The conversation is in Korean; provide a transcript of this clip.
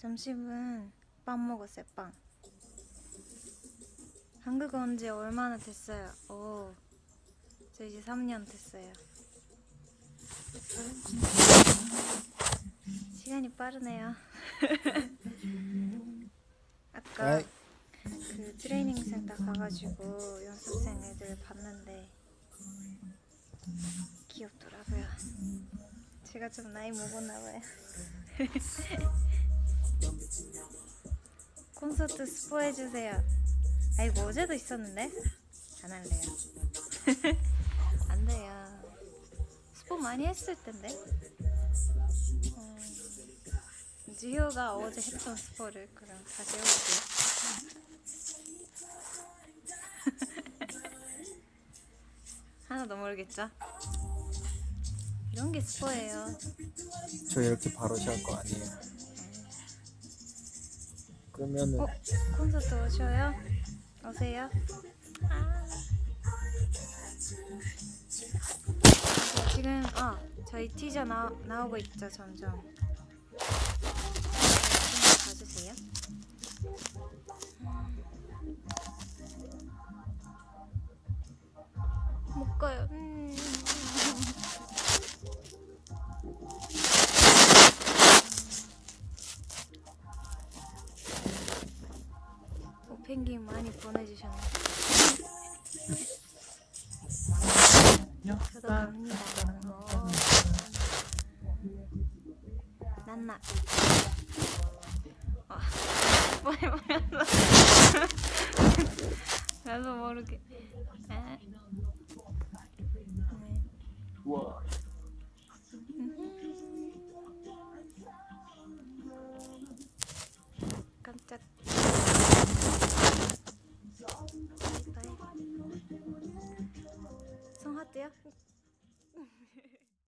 점심은 빵 먹었어요, 빵. 한국 온 지 얼마나 됐어요? 오, 저 이제 3년 됐어요. 시간이 빠르네요. 아까 아이. 그 트레이닝 센터 가가지고 연습생 애들 봤는데 귀엽더라고요. 제가 좀 나이 먹었나 봐요. 콘서트 스포 해주세요. 아 이거 어제도 있었는데 안 할래요. 안 돼요. 스포 많이 했을 텐데. 음, 지효가 어제 했던 스포를 그럼 다시 해볼게요. 하나도 모르겠죠? 이런 게 스포예요. 저 이렇게 바로 시작할 거 아니에요. 그러면은 어? 콘서트 오셔요? 오세요? 아. 지금 어 저희 티저 나, 나오고 있죠 점점 좀 봐주세요 못 가요 음. 펭귄 많이 보내주셨네 저도 갑니다. 어. 난나. 아, 빨리 보였어. 나도 모르게. 에? 안 녕.